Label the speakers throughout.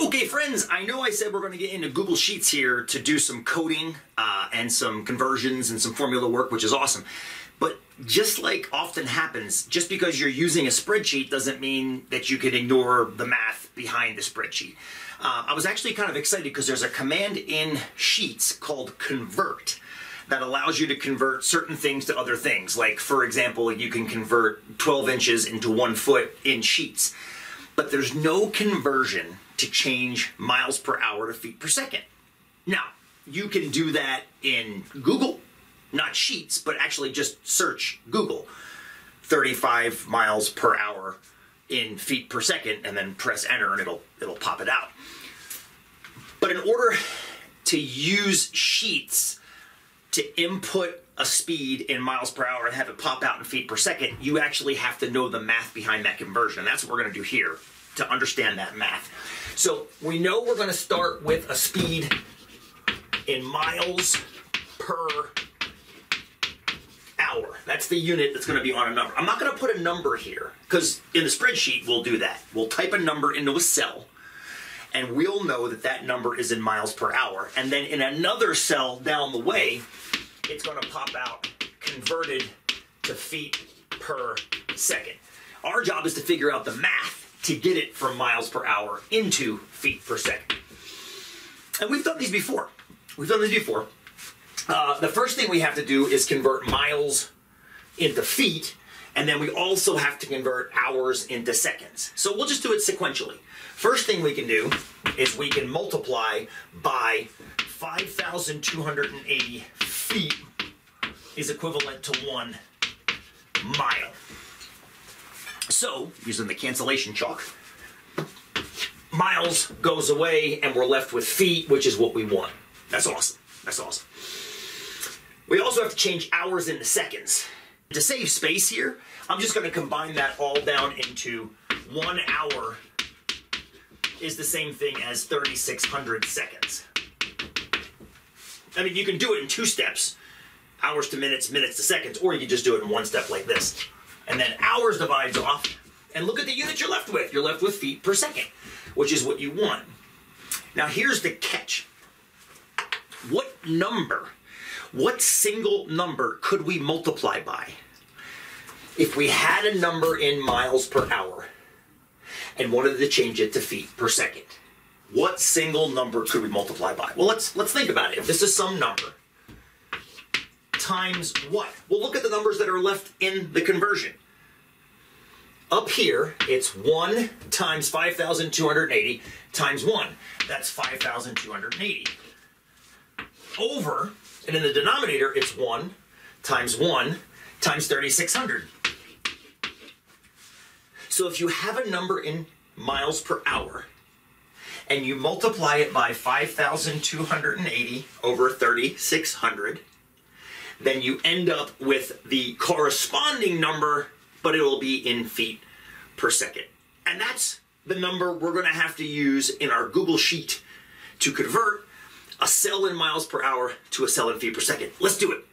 Speaker 1: Okay, friends, I know I said we're going to get into Google Sheets here to do some coding uh, and some conversions and some formula work, which is awesome. But just like often happens, just because you're using a spreadsheet doesn't mean that you can ignore the math behind the spreadsheet. Uh, I was actually kind of excited because there's a command in Sheets called convert that allows you to convert certain things to other things. Like, for example, you can convert 12 inches into one foot in Sheets. But there's no conversion to change miles per hour to feet per second. Now, you can do that in Google, not Sheets, but actually just search Google 35 miles per hour in feet per second and then press enter and it'll it'll pop it out. But in order to use Sheets to input a speed in miles per hour and have it pop out in feet per second, you actually have to know the math behind that conversion. And that's what we're going to do here to understand that math. So we know we're going to start with a speed in miles per hour. That's the unit that's going to be on a number. I'm not going to put a number here because in the spreadsheet we'll do that. We'll type a number into a cell and we'll know that that number is in miles per hour. And then in another cell down the way, it's going to pop out converted to feet per second. Our job is to figure out the math to get it from miles per hour into feet per second. And we've done these before. We've done these before. Uh, the first thing we have to do is convert miles into feet, and then we also have to convert hours into seconds. So we'll just do it sequentially. First thing we can do is we can multiply by 5,280 feet is equivalent to one mile. So, using the cancellation chalk, miles goes away and we're left with feet, which is what we want. That's awesome. That's awesome. We also have to change hours into seconds. To save space here, I'm just going to combine that all down into one hour is the same thing as 3,600 seconds. I mean, you can do it in two steps, hours to minutes, minutes to seconds, or you can just do it in one step like this. And then hours divides off, and look at the unit you're left with. You're left with feet per second, which is what you want. Now here's the catch. What number, what single number could we multiply by? If we had a number in miles per hour and wanted to change it to feet per second, what single number could we multiply by? Well, let's let's think about it. If this is some number times what? Well, look at the numbers that are left in the conversion. Up here, it's 1 times 5,280 times 1. That's 5,280. Over, and in the denominator, it's 1 times 1 times 3,600. So if you have a number in miles per hour, and you multiply it by 5,280 over 3,600, then you end up with the corresponding number, but it will be in feet per second. And that's the number we're going to have to use in our Google Sheet to convert a cell in miles per hour to a cell in feet per second. Let's do it.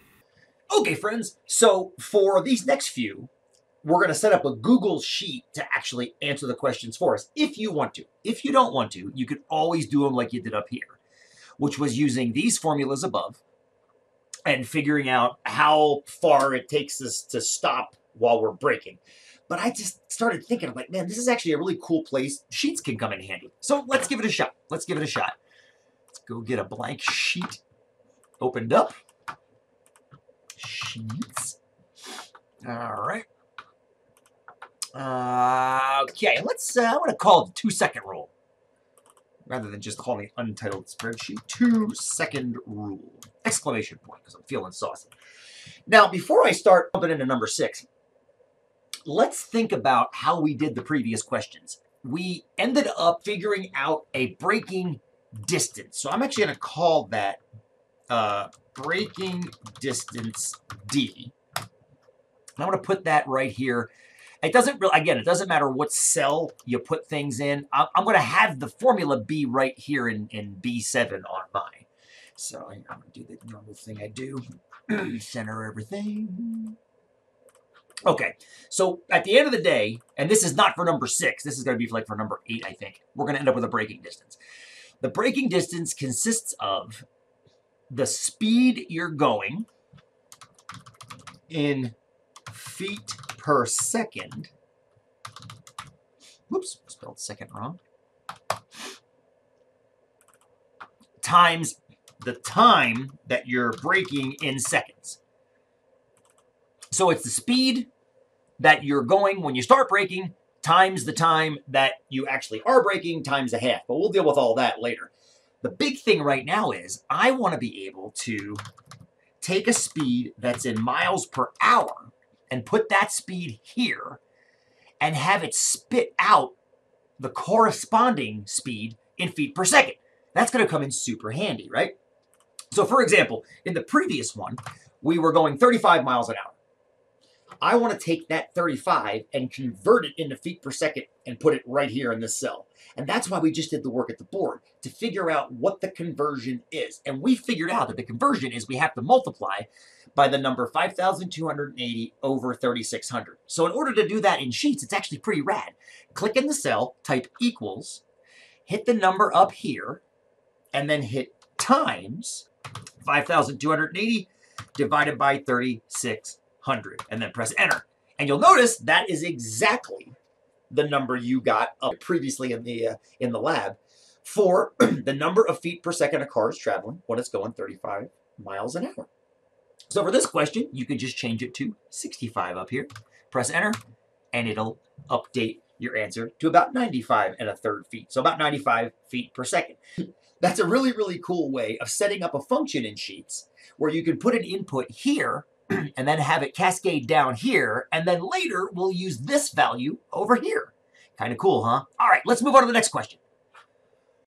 Speaker 1: Okay, friends. So for these next few, we're going to set up a Google Sheet to actually answer the questions for us, if you want to. If you don't want to, you can always do them like you did up here, which was using these formulas above and figuring out how far it takes us to stop while we're braking. But I just started thinking, I'm like, man, this is actually a really cool place. Sheets can come in handy. So let's give it a shot. Let's give it a shot. Let's go get a blank sheet opened up. Sheets. All right. Uh, okay, let's, uh, I want to call it the two second rule. Rather than just calling it untitled spreadsheet. Two second rule. Exclamation point, because I'm feeling saucy. Now, before I start jumping into number six, let's think about how we did the previous questions. We ended up figuring out a breaking distance. So I'm actually going to call that uh, braking distance D. And I'm going to put that right here. It doesn't really, again, it doesn't matter what cell you put things in. I'm, going to have the formula be right here in, in B7 on mine. So I'm going to do the normal thing I do. Center everything.
Speaker 2: Okay, so at the end of the day, and this is not for number six, this is going to be like for number eight, I think. We're going to end up with a braking distance. The braking distance consists of the speed you're going in feet per second. Whoops, spelled second wrong. Times the time that you're braking in seconds. So it's the speed that you're going when you start braking times the time that you actually are braking times a half. But we'll deal with all that later. The big thing right now is I want to be able to take a speed that's in miles per hour and put that speed here and have it spit out the corresponding speed in feet per second. That's going to come in super handy, right? So for example, in the previous one, we were going 35 miles an hour. I want to take that 35 and convert it into feet per second and put it right here in this cell. And that's why we just did the work at the board to figure out what the conversion is. And we figured out that the conversion is we have to multiply by the number 5,280 over 3,600. So in order to do that in Sheets, it's actually pretty rad. Click in the cell, type equals, hit the number up here, and then hit times 5,280 divided by 3600 and then press enter. And you'll notice that is exactly the number you got previously in the uh, in the lab for the number of feet per second a car is traveling when it's going 35 miles an hour. So for this question, you can just change it to 65 up here, press enter, and it'll update your answer to about 95 and a third feet. So about 95 feet per second. That's a really, really cool way of setting up a function in Sheets where you can put an input here and then have it cascade down here, and then later we'll use this value over here. Kind of cool, huh? All right, let's move on to the next question.